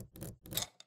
あっ!